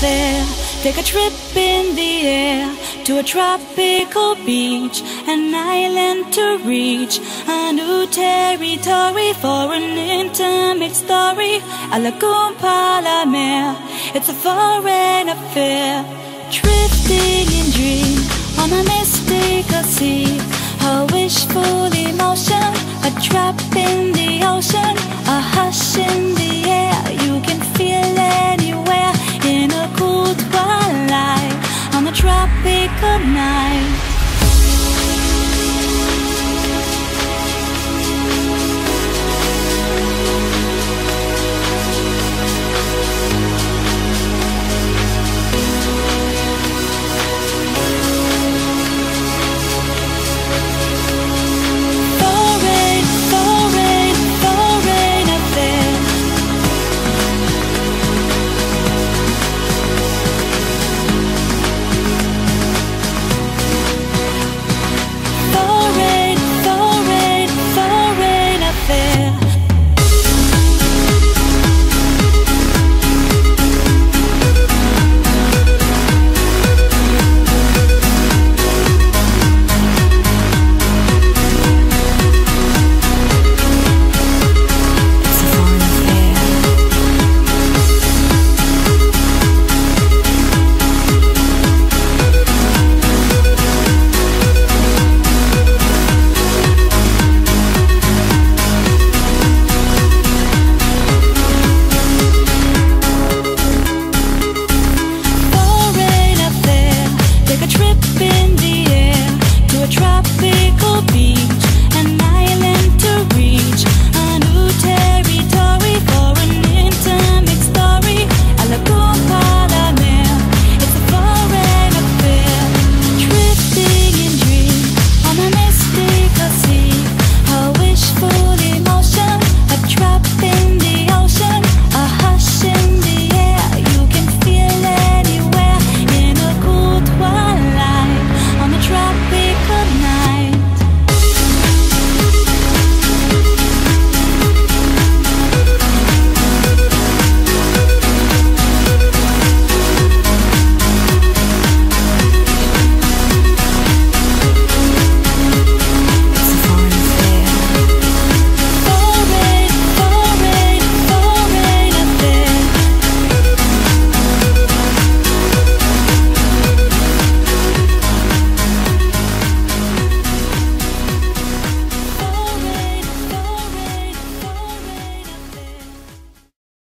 Take a trip in the air to a tropical beach, an island to reach, a new territory for an intimate story. A lagoon Palomar, it's a foreign affair. Drifting in dream on a mystical sea, like a knife